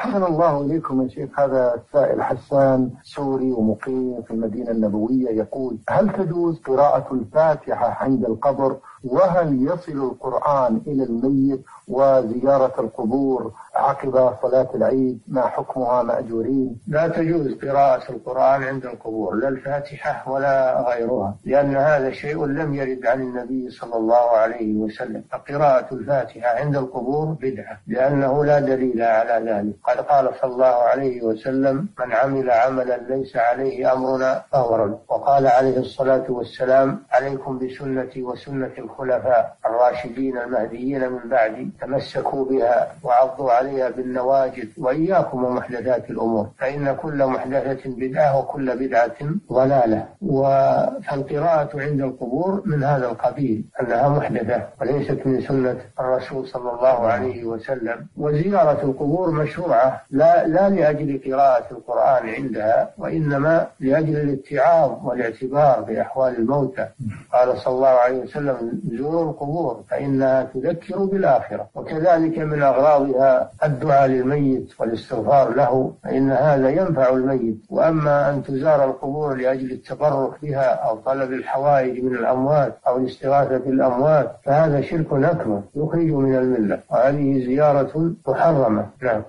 أحسن الله إليكم يا شيخ. هذا السائل حسان سوري ومقيم في المدينة النبوية يقول هل تجوز قراءة الفاتحة عند القبر وهل يصل القرآن إلى الميت وزيارة القبور عقب صلاة العيد؟ ما حكمها مأجورين؟ لا تجوز قراءة القرآن عند القبور لا الفاتحة ولا غيرها لأن هذا شيء لم يرد عن النبي صلى الله عليه وسلم. فقراءة الفاتحة عند القبور بدعة لأنه لا دليل على ذلك. قد قال صلى الله عليه وسلم من عمل عملا ليس عليه أمرنا فهو رد. وقال عليه الصلاة والسلام عليكم بسنتي وسنة الخلفاء الراشدين المهديين من بعدي تمسكوا بها وعضوا عليها بالنواجذ وإياكم ومحدثات الأمور. فإن كل محدثة بدعة وكل بدعة ضلالة. فالقراءة عند القبور من هذا القبيل أنها محدثة وليست من سنة الرسول صلى الله عليه وسلم. وزيارة القبور مشروعة لا, لا لأجل قراءة القرآن عندها وإنما لأجل الاتعاظ والاعتبار بأحوال الموتى. قال صلى الله عليه وسلم زوروا القبور فإنها تذكر بالآخرة. وكذلك من أغراضها الدعاء للميت والاستغفار له فإن هذا ينفع الميت. وأما أن تزار القبور لأجل التبرك بها أو طلب الحوائج من الأموات أو الاستغاثة بالأموات فهذا شرك أكبر يخرج من الملة وهذه زيارة محرمة. نعم.